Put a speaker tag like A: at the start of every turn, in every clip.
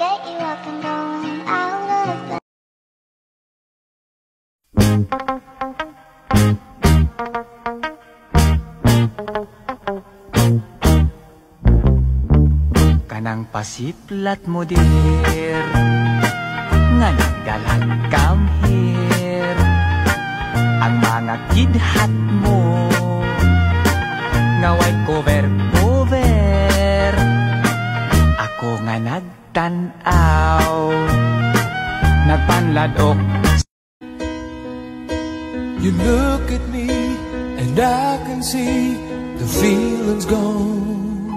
A: get you up and.
B: Kanang pasiplat mo dir Nga nagdalag come nga nagtanaw Nagpanladok
C: You look at me and I can see the feeling's gone.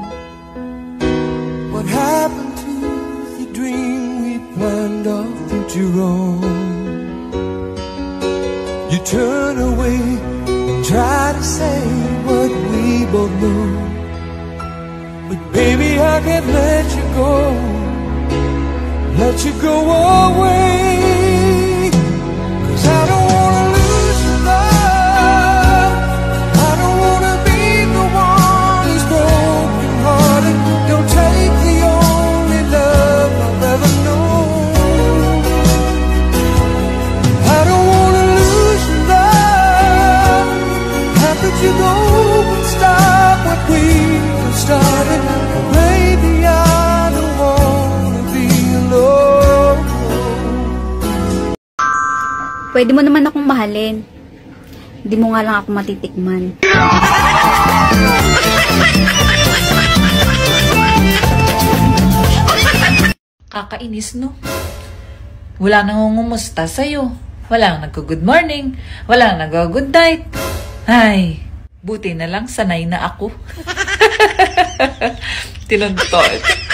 C: What happened to the dream we planned our future on? You turn away and try to say what we both know. Baby, I can't let you go. Let you go away. Cause I don't
D: Pwede mo naman akong mahalin. Hindi mo nga lang ako matitikman.
E: Kakainis, no? Wala nang ngumusta sa'yo. Wala nang nagko-good morning. Wala nang nag-good night. Ay, buti na lang sanay na ako. Tinuntot.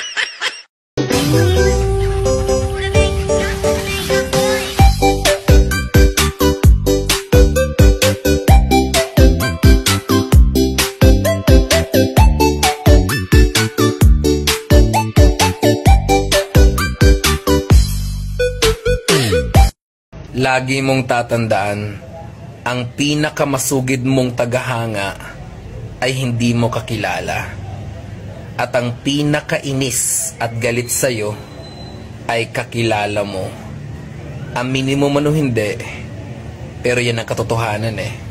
F: Lagi mong tatandaan, ang pinakamasugid mong tagahanga ay hindi mo kakilala. At ang pinakainis at galit sa'yo ay kakilala mo. Aminin mo man o hindi, pero yan ang katotohanan eh.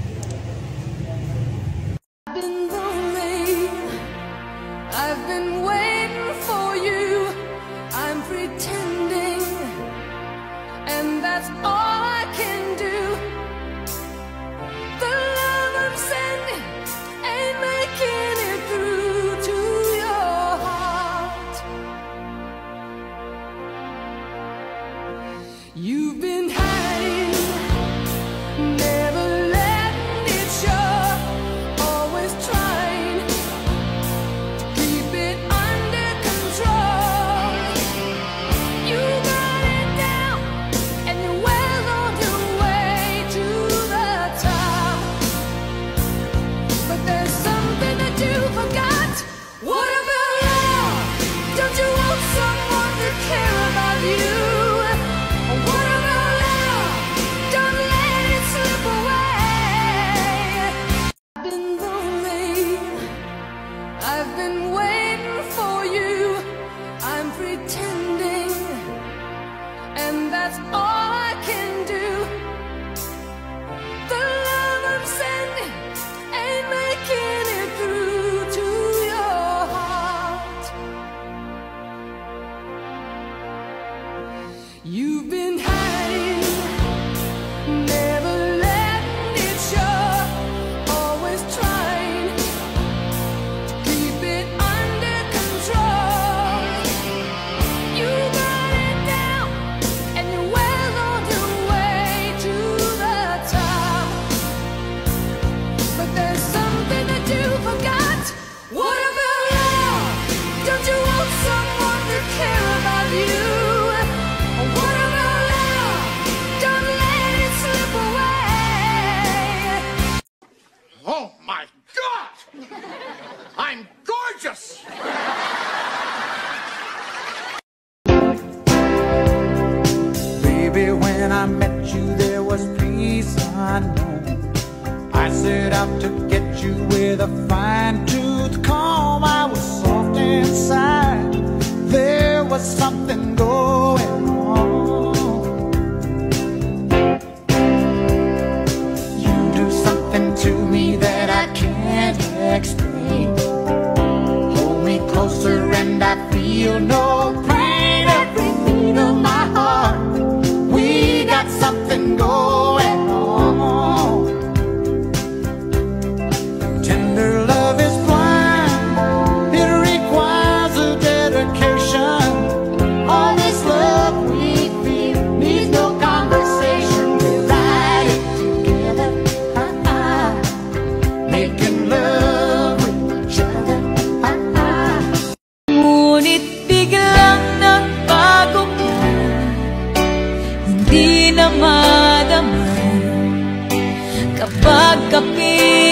C: I
B: set out to get you with a fine tooth comb. I was soft inside. There was something going
E: Hindi na madama Kapag kapiling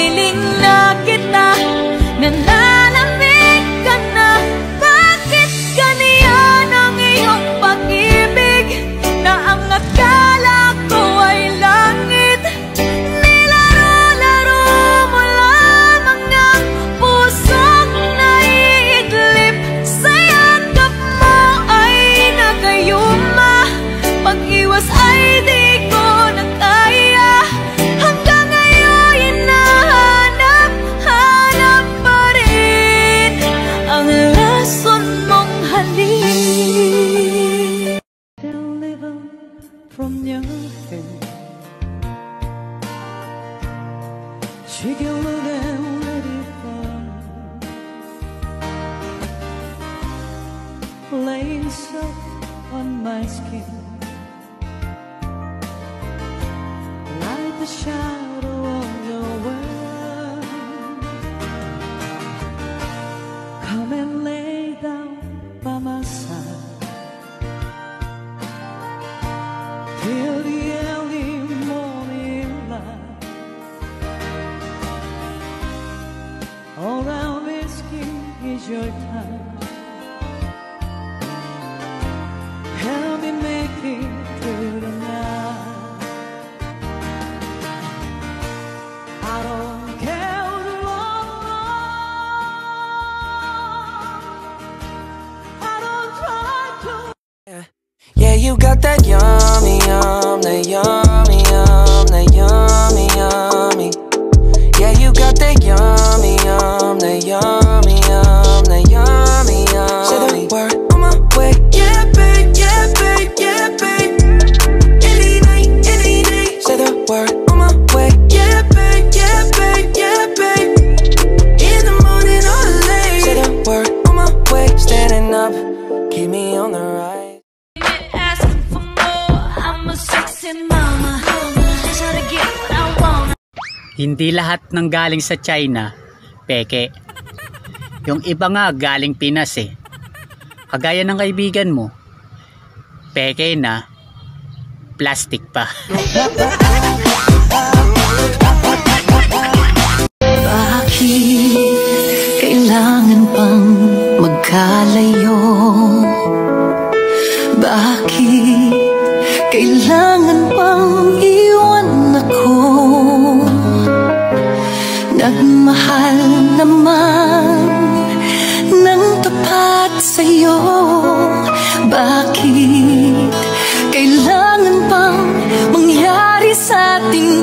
G: laying soft on my skin. Like the shadow of your world. Come and lay down by my side. Till the early morning light All I'm asking is your time
H: you got that yummy, yum, that yummy, yum, that yummy, yummy. Yeah, you got that yummy, yum, that yummy, yum, that yummy, yummy. Say the word on my way. Yeah, babe, yeah, babe, yeah, babe. Any night, any day. Say the word on my way. Yeah, babe, yeah, babe, yeah, babe. In the morning or late. Say the word on my way. Standing up, keep me on the right.
I: Hindi lahat ng galing sa China, peke. Yung iba nga galing Pinas eh. Kagaya ng kaibigan mo, peke na, plastic pa.
G: Bakit kailangan pang magkalayo? Nagmahal naman ng tapat sa'yo. Bakit kailangan pang mangyari sa ating